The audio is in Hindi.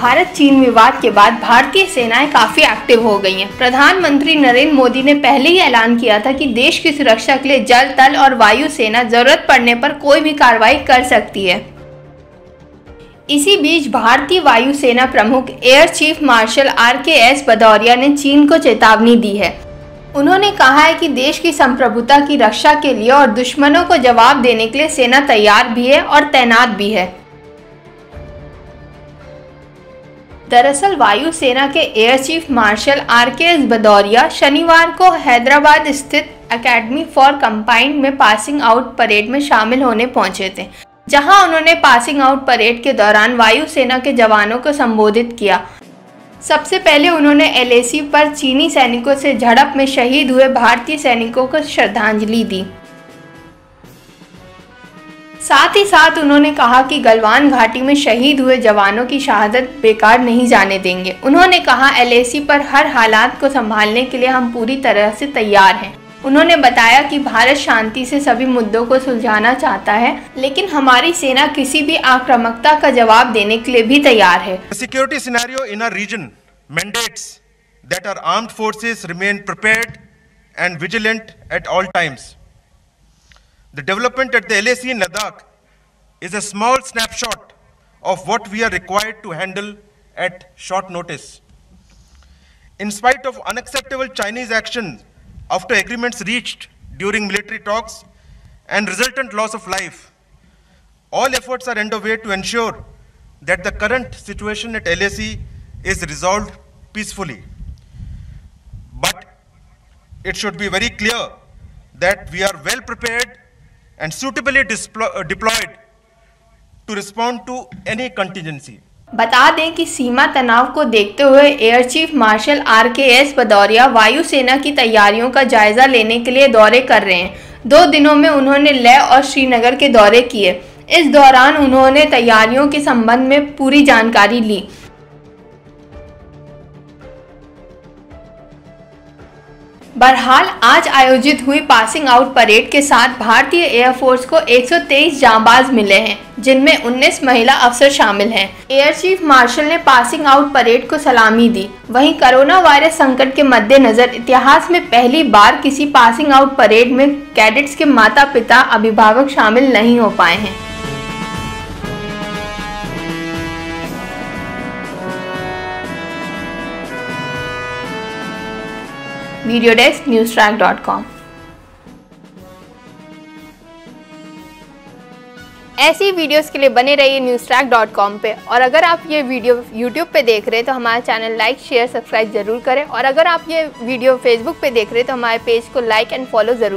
भारत चीन विवाद के बाद भारतीय सेनाएँ काफ़ी एक्टिव हो गई हैं। प्रधानमंत्री नरेंद्र मोदी ने पहले ही ऐलान किया था कि देश की सुरक्षा के लिए जल, तल और वायु सेना ज़रूरत पड़ने पर कोई भी कार्रवाई कर सकती है। इसी बीच भारतीय वायु सेना प्रमुख air chief marshal R K S Bhadauria ने चीन को चेतावनी दी है। उन्होंने कहा है कि देश की संप्रभुता की रक्षा के लिए और दुश्मनों को जवाब देने के लिए सेना तैयार भी है और तैनात भी है। दरअसल वायुसेना के air chief marshal R K S Bhadauria शनिवार को हैदराबाद स्थित एकेडमी फॉर कंपाइंड में पासिंग आउट परेड में शामिल होने पहुँचे थे, जहाँ उन्होंने पासिंग आउट परेड के दौरान वायुसेना के जवानों को संबोधित किया। सबसे पहले उन्होंने एलएसी पर चीनी सैनिकों से झड़प में शहीद हुए भारतीय सैनिकों को श्रद्धांजलि दी। साथ ही साथ उन्होंने कहा कि गलवान घाटी में शहीद हुए जवानों की शहादत बेकार नहीं जाने देंगे। उन्होंने कहा, एलएसी पर हर हालात को संभालने के लिए हम पूरी तरह से तैयार हैं। उन्होंने बताया कि भारत शांति से सभी मुद्दों को सुलझाना चाहता है, लेकिन हमारी सेना किसी भी आक्रामकता का जवाब देने के लिए भी तैयार है। Security in region. The development at the LAC in Ladakh is a small snapshot of what we are required to handle at short notice. In spite of unacceptable Chinese actions after agreements reached during military talks and resultant loss of life, all efforts are underway to ensure that the current situation at LAC is resolved peacefully. But it should be very clear that we are well prepared and suitably uh, deployed to respond to any contingency. बता दें कि सीमा तनाव को देखते हुए air chief marshal R K S Bhadauria वायुसेना की तैयारियों का जायजा लेने के लिए दौरे कर रहे हैं। दो दिनों में उन्होंने लेह और श्रीनगर के दौरे किए। इस दौरान उन्होंने तैयारियों के संबंध में पूरी जानकारी ली। बहरहाल, आज आयोजित हुई पासिंग आउट परेड के साथ भारतीय एयरफोर्स को 123 जांबाज मिले हैं, जिनमें 19 महिला अफसर शामिल हैं। एयर चीफ मार्शल ने पासिंग आउट परेड को सलामी दी। वहीं कोरोना वायरस संकट के मद्देनजर इतिहास में पहली बार किसी पासिंग आउट परेड में कैडेट्स के माता पिता अभिभावक शामिल नहीं हो पाए हैं। Video desk news track dot com ऐसी वीडियोस के लिए बने रहिए न्यूज़ ट्रैक डॉट कॉम पे। और अगर आप ये वीडियो यूट्यूब पे देख रहे हैं तो हमारा चैनल लाइक शेयर सब्सक्राइब ज़रूर करें। और अगर आप ये वीडियो फेसबुक पे देख रहे हैं तो हमारे पेज को लाइक एंड फॉलो ज़रूर।